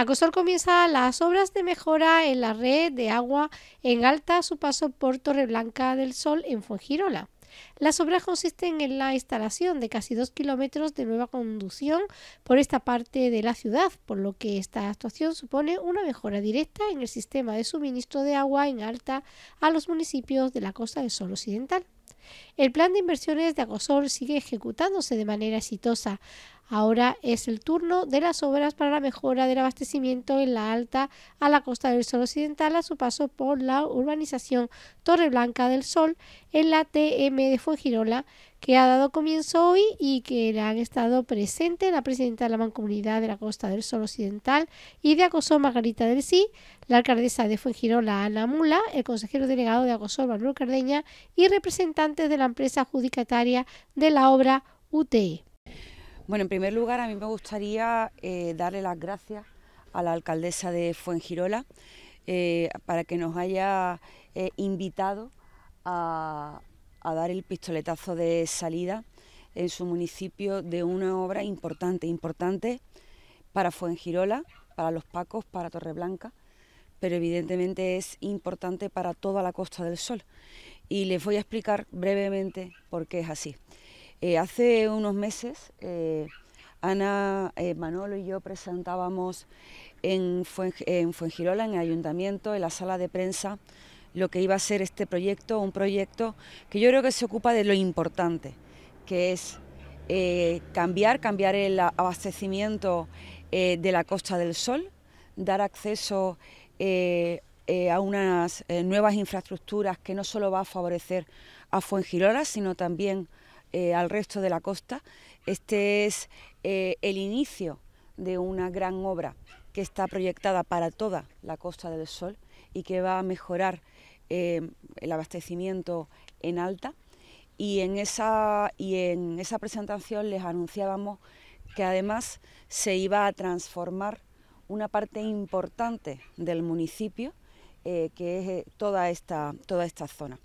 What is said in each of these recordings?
Acosol comienza las obras de mejora en la red de agua en alta a su paso por Torreblanca del Sol en Fuengirola. Las obras consisten en la instalación de casi dos kilómetros de nueva conducción por esta parte de la ciudad, por lo que esta actuación supone una mejora directa en el sistema de suministro de agua en alta a los municipios de la costa del Sol Occidental. El plan de inversiones de Acosol sigue ejecutándose de manera exitosa. Ahora es el turno de las obras para la mejora del abastecimiento en la alta a la costa del Sol Occidental a su paso por la urbanización Torre Blanca del Sol en la TM de Fuengirola, que ha dado comienzo hoy y que han estado presentes la presidenta de la Mancomunidad de la Costa del Sol Occidental y de Acosol Margarita del Sí, la alcaldesa de Fuengirola Ana Mula, el consejero delegado de Acosol Manuel Cardeña y representantes de la empresa adjudicataria de la obra UTE. Bueno, en primer lugar, a mí me gustaría eh, darle las gracias a la alcaldesa de Fuengirola eh, para que nos haya eh, invitado a, dar el pistoletazo de salida en su municipio de una obra importante, importante para Fuengirola, para los Pacos, para Torreblanca, pero evidentemente es importante para toda la Costa del Sol. Y les voy a explicar brevemente por qué es así. Eh, hace unos meses, eh, Ana, eh, Manolo y yo presentábamos en, Fuengirola, en el ayuntamiento, en la sala de prensa, lo que iba a ser este proyecto, un proyecto que yo creo que se ocupa de lo importante, que es cambiar, cambiar el abastecimiento de la Costa del Sol, dar acceso a unas nuevas infraestructuras que no solo va a favorecer a Fuengirola, sino también eh, al resto de la costa. Este es eh, el inicio de una gran obra que está proyectada para toda la Costa del Sol y que va a mejorar eh, el abastecimiento en alta. Y en, esa, y en esa presentación les anunciábamos que además se iba a transformar una parte importante del municipio, que es toda esta, toda esta zona.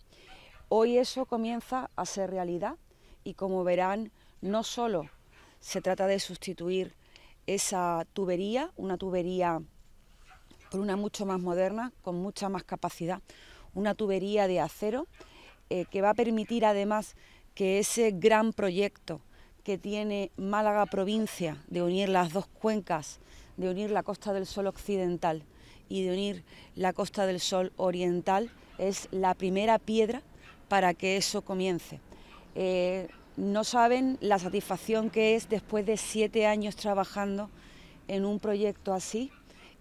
Hoy eso comienza a ser realidad y como verán, no solo se trata de sustituir esa tubería, una tubería por una mucho más moderna, con mucha más capacidad, una tubería de acero eh, que va a permitir además que ese gran proyecto que tiene Málaga provincia de unir las dos cuencas, de unir la Costa del Sol occidental y de unir la Costa del Sol oriental, es la primera piedra para que eso comience. No saben la satisfacción que es después de siete años trabajando en un proyecto así.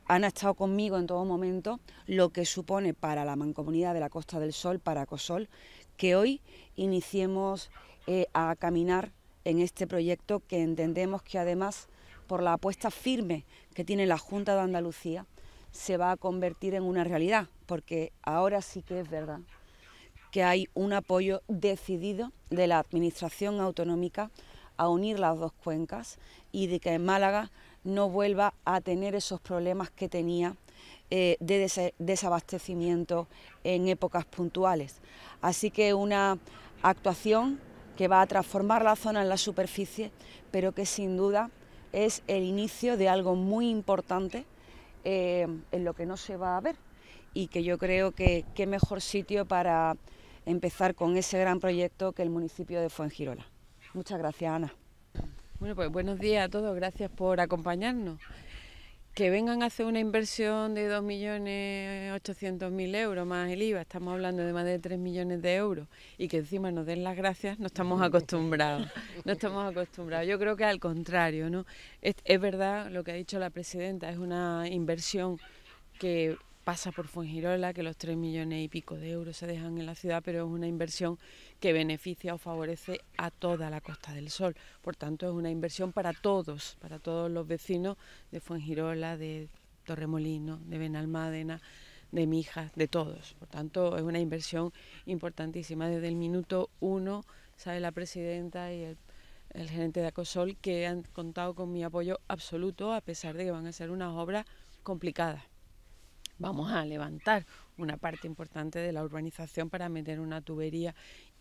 Han estado conmigo en todo momento, lo que supone para la mancomunidad de la Costa del Sol, para COSOL, que hoy iniciemos eh, a caminar en este proyecto que entendemos que además, por la apuesta firme que tiene la Junta de Andalucía, se va a convertir en una realidad, porque ahora sí que es verdad que hay un apoyo decidido de la Administración autonómica a unir las dos cuencas y de que Málaga no vuelva a tener esos problemas que tenía eh, de desabastecimiento en épocas puntuales. Así que una actuación que va a transformar la zona en la superficie, pero que sin duda es el inicio de algo muy importante eh, en lo que no se va a ver y que yo creo que qué mejor sitio para empezar con ese gran proyecto que el municipio de Fuengirola. Muchas gracias, Ana. Bueno, pues buenos días a todos, gracias por acompañarnos. Que vengan a hacer una inversión de 2.800.000 euros más el IVA, estamos hablando de más de 3 millones de euros, y que encima nos den las gracias, no estamos acostumbrados, no estamos acostumbrados. Yo creo que al contrario, ¿no? Es, es verdad lo que ha dicho la presidenta, es una inversión que pasa por Fuengirola, que los 3 millones y pico de euros se dejan en la ciudad, pero es una inversión que beneficia o favorece a toda la Costa del Sol. Por tanto, es una inversión para todos, para todos los vecinos de Fuengirola, de Torremolino, de Benalmádena, de Mijas, de todos. Por tanto, es una inversión importantísima. Desde el minuto uno, sabe la presidenta y el, el gerente de Acosol que han contado con mi apoyo absoluto, a pesar de que van a ser unas obras complicadas vamos a levantar una parte importante de la urbanización para meter una tubería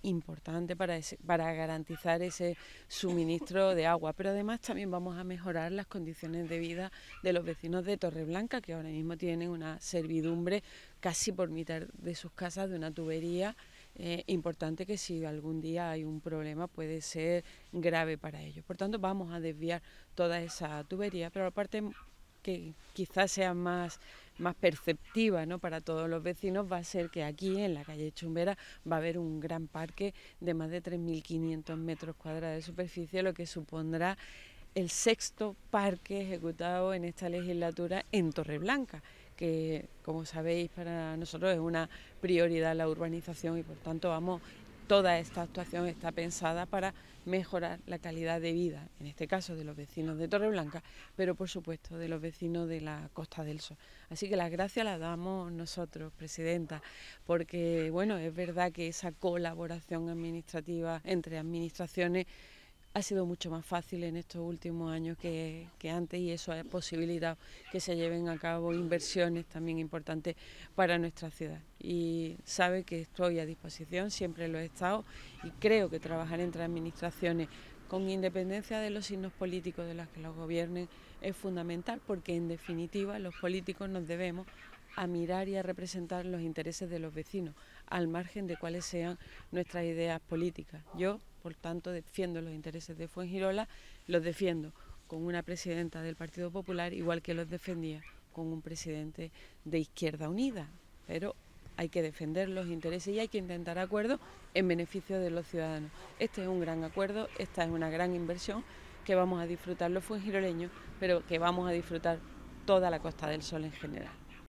importante para, para garantizar ese suministro de agua. Pero además también vamos a mejorar las condiciones de vida de los vecinos de Torreblanca, que ahora mismo tienen una servidumbre casi por mitad de sus casas de una tubería eh, importante que si algún día hay un problema puede ser grave para ellos. Por tanto, vamos a desviar toda esa tubería, pero aparte que quizás sea más, más perceptiva ¿no? para todos los vecinos va a ser que aquí en la calle Chumbera va a haber un gran parque de más de 3.500 metros cuadrados de superficie, lo que supondrá el sexto parque ejecutado en esta legislatura en Torreblanca que como sabéis para nosotros es una prioridad la urbanización y por tanto vamos toda esta actuación está pensada para mejorar la calidad de vida, en este caso de los vecinos de Torreblanca, pero por supuesto de los vecinos de la Costa del Sol. Así que las gracias las damos nosotros, Presidenta, porque bueno, es verdad que esa colaboración administrativa entre administraciones ha sido mucho más fácil en estos últimos años que, antes y eso ha posibilitado que se lleven a cabo inversiones también importantes para nuestra ciudad. Y sabe que estoy a disposición, siempre lo he estado y creo que trabajar entre administraciones con independencia de los signos políticos de los que los gobiernen es fundamental porque en definitiva los políticos nos debemos a mirar y a representar los intereses de los vecinos, al margen de cuáles sean nuestras ideas políticas. Yo por tanto, defiendo los intereses de Fuengirola, los defiendo con una presidenta del Partido Popular, igual que los defendía con un presidente de Izquierda Unida. Pero hay que defender los intereses y hay que intentar acuerdos en beneficio de los ciudadanos. Este es un gran acuerdo, esta es una gran inversión que vamos a disfrutar los fuengiroleños, pero que vamos a disfrutar toda la Costa del Sol en general.